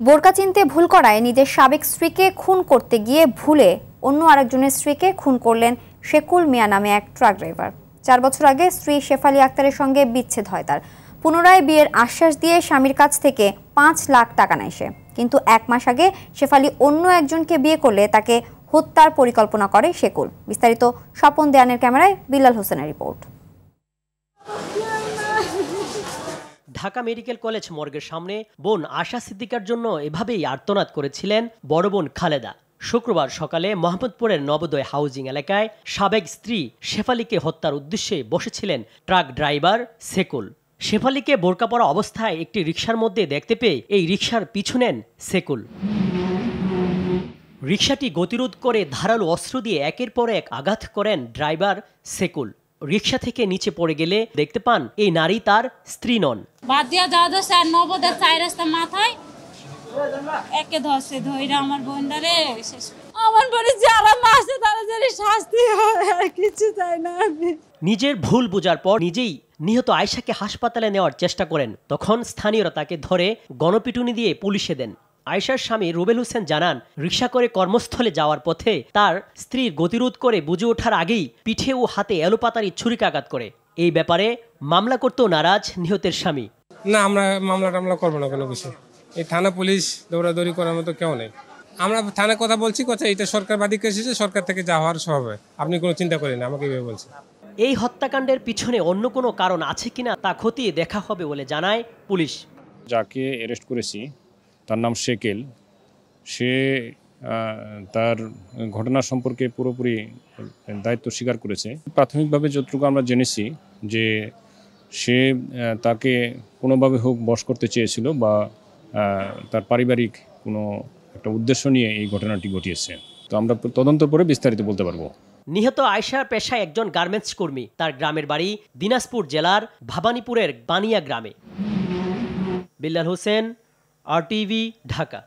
বোরকা চিনতে ভুল করায় নিজের সাবেক স্ত্রীকে খুন করতে গিয়ে ভুলে অন্য আরেকজনের স্ত্রীকে খুন করলেন শেকুল মিয়া নামে এক ট্রাক ড্রাইভার। চার বছর আগে স্ত্রী শেফালি আক্তারের সঙ্গে বিচ্ছেদ হয় তার। পুনরায় বিয়ের আশ্বাস দিয়ে স্বামীর কাছ থেকে পাঁচ লাখ টাকা নেয় সে। কিন্তু এক মাস আগে শেফালি অন্য একজনকে বিয়ে করলে তাকে হত্যার পরিকল্পনা করে শেকুল। বিস্তারিত স্বপন দেয়ানের ক্যামেরায় বিল্লাল হোসেনের রিপোর্ট। ঢাকা মেডিকেল কলেজ মর্গের সামনে বোন আশা সিদ্দিকার জন্য এভাবেই আর্তনাদ করেছিলেন বড় বোন খালেদা। শুক্রবার সকালে মোহাম্মদপুরের নবোদয় হাউজিং এলাকায় সাবেক স্ত্রী শেফালিকে হত্যার উদ্দেশ্যে বসেছিলেন ট্রাক ড্রাইভার সেকুল। শেফালিকে বোরকা পরা অবস্থায় একটি রিকশার মধ্যে দেখতে পেয়ে এই রিকশার পিছু নেন সেকুল। রিকশাটি গতিরোধ করে ধারালো অস্ত্র দিয়ে একের পর এক আঘাত করেন ড্রাইভার সেকুল। রিকশা থেকে নিচে পড়ে গেলে দেখতে পান এই নারী তার স্ত্রী নন। বাদ দিয়া যাওয়া নবদের চাই রাস্তা মাথায়। একে ধরছে ধইরা আমার বোনদারে শেষ। আমার বাড়ি যারা মাসে তারা শাস্তি হয় আর কিছু চাই না আমি। নিজের ভুল বোঝার পর নিজেই নিহত আয়শাকে হাসপাতালে নেওয়ার চেষ্টা করেন। তখন স্থানীয়রা তাকে ধরে গণপিটুনি দিয়ে পুলিশে দেন। আয়শার স্বামী রুবেল হোসেন জানান রিক্সা করে কর্মস্থলে যাওয়ার পথে তার স্ত্রীর গতিরোধ করে বুঝে ওঠার আগেই পিঠে ও হাতে এলোপাতারি ছুরিকাঘাত করে। এই ব্যাপারে মামলা করতেও নারাজ নিহতের স্বামী। না আমরা মামলা টামলা করব না কোনো কিছু। এই থানা পুলিশ দৌড়াদৌড়ি করার মতো কেউ নেই। আমরা থানায় কথা বলছি কথা এটা সরকার বাদিকে এসেছে সরকার থেকে যা হওয়ার সব হবে। আপনি কোনো চিন্তা করেন না আমাকে এভাবে বলছে এই হত্যাকাণ্ডের পিছনে অন্য কোনো কারণ আছে কিনা তা খতিয়ে দেখা হবে বলে জানায় পুলিশ। যাকে অ্যারেস্ট করেছি তার নাম শেকেল। সে তার ঘটনা সম্পর্কে পুরোপুরি দায়িত্ব স্বীকার করেছে। প্রাথমিকভাবে যতটুকু আমরা জেনেছি যে সে তাকে কোনোভাবে হোক বশ করতে চেয়েছিল বা তার পারিবারিক কোনো একটা উদ্দেশ্য নিয়ে এই ঘটনাটি ঘটিয়েছে। তো আমরা তদন্ত করে বিস্তারিত বলতে পারব। নিহত আয়শার পেশায় একজন গার্মেন্টস কর্মী। তার গ্রামের বাড়ি দিনাজপুর জেলার ভাবানীপুরের বানিয়া গ্রামে। বিল্লাল হোসেন আর ঢাকা